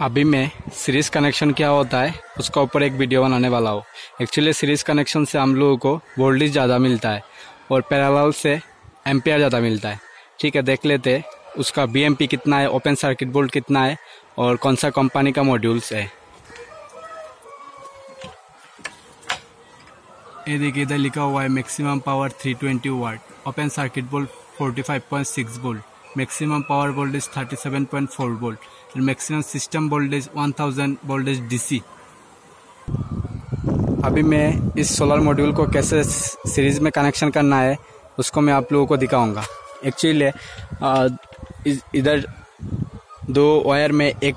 अभी मैं series connection क्या होता है, उसका ऊपर एक वीडियो बनाने वाला हूँ। एक्चुअली सीरीज़ कनेक्शन से हम लोगों को वोल्टेज ज़्यादा मिलता है और पैरेलल से एम्पियर ज़्यादा मिलता है। ठीक है, देख लेते उसका बीएमपी कितना है ओपन सर्किट बोल्ट कितना है और कौन सा कंपनी का मॉड्यूल्स है। ये देखिए, इधर लिखा हुआ है maximum power 320 watt open circuit volt 45.6 volt maximum power voltage 37.4 volt maximum system voltage 1000 voltage DC अभी मैं इस सोलर मॉड्यूल को कैसे सीरीज़ में कनेक्शन करना है, उसको मैं आप लोगों को दिखाऊँगा। एक्चुअली इधर दो वायर में एक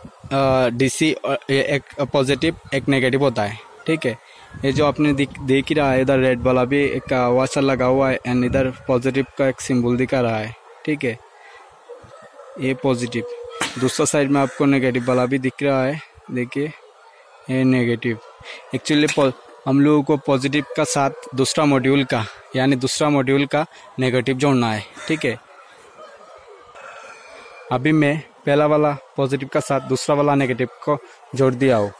डीसी एक पॉजिटिव एक नेगेटिव होता है। ठीक है? ये जो आपने देख ही रहा है, इधर रेड वाला भी एक वाशर लगा हुआ है एंड इधर पॉजिटिव का एक सिंबल दिखा रहा है। ठीक है? ये पॉजिटिव दूसरा साइड में आपको नेगेटिव वाला भी दिख रहा है। देखिए, ये नेगेटिव एक्चुअली हम लोगों को पॉजिटिव का साथ दूसरा मॉड्यूल का, यानी दूसरा मॉड्यूल का नेगेटिव जोड़ना है, ठीक है? अभी मैं पहला वाला पॉजिटिव का साथ दूसरा वाला नेगेटिव को जोड़ दिया हूँ।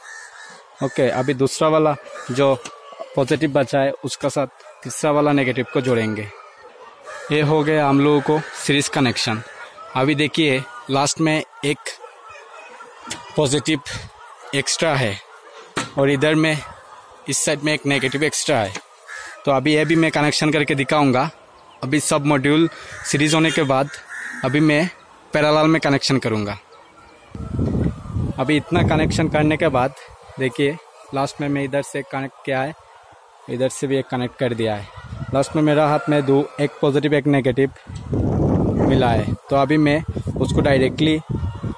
ओके अभी दूसरा वाला जो पॉजिटिव बचा है, उसका साथ तीसरा वाला नेगेटिव को जोड़ेंगे। ये हो गया हम लोगों को सीरीज़ कनेक्शन अभी देखिए लास्ट में एक पॉजिटिव एक्स्ट्रा है और इधर में इस साइड में एक नेगेटिव एक्स्ट्रा है। तो अभी ये भी मैं कनेक्शन करके दिखाऊँगा। अभी सब मॉड्यूल सीरीज़ होने के बाद अभी मैं पैरालाल में कनेक्शन करूँगा। अभी इतना कनेक्शन करने के बाद देखिए लास्ट में मैं इधर से कनेक्ट किया है, इधर से भी एक कनेक्ट कर दिया है। लास्ट में मेरा हाथ में दो, एक पॉजिटिव एक नेगेटिव मिला है। तो अभी मैं उसको डायरेक्टली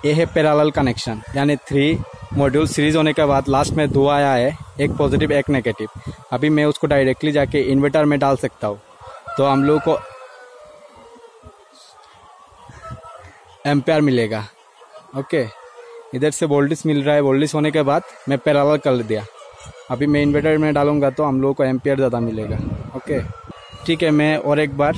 ये है पैरालल कनेक्शन यानी थ्री मॉड्यूल सीरीज़ होने के बाद लास्ट में दो आया है, एक पॉजिटिव एक नेगेटिव अभी मैं उसको डायरेक्टली जाके इन्वर्टर में डाल सकता हूँ। तो हम लोग को एम्पेयर मिलेगा। ओके इधर से वोल्टेज मिल रहा है। वोल्टेज होने के बाद मैं पैरालल कर दिया। अभी मैं इन्वर्टर में डालूँगा तो हम लोगों को एम्पियर ज़्यादा मिलेगा। ओके ठीक है, मैं और एक बार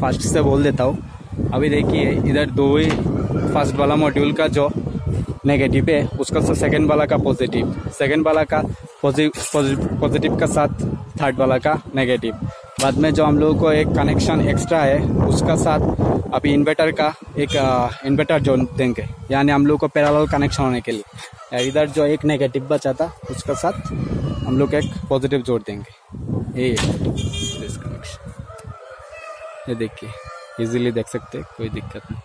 फास्ट से बोल देता हूँ। अभी देखिए, इधर दो ही फ़र्स्ट वाला मॉड्यूल का जो नेगेटिव है, उसका तो सेकेंड वाला का पॉजिटिव सेकेंड वाला का पॉजिटिव का साथ थर्ड वाला का नेगेटिव बाद में जो हम लोगों को एक कनेक्शन एक्स्ट्रा है, उसका साथ अभी इन्वर्टर का एक इन्वर्टर जो देंगे। यानी हम लोग को पैरालल कनेक्शन होने के लिए। इधर जो एक नेगेटिव बचा था, उसका साथ हम लोग एक पॉजिटिव जोड़ देंगे। ये। ये देखिए इजीली देख सकते हैं, कोई दिक्कत नहीं।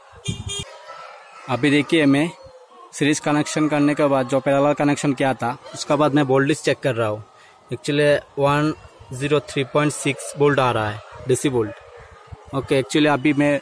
अभी देखिए मैं सीरीज़ कनेक्शन करने के बाद, जो पैरालल कनेक्शन किया था, उसका बाद मैं वोल्टेज चेक कर रहा हूँ। Actually one zero three point six volt आ रहा है डीसी बोल्ट ओके एक्चुअली अभी मैं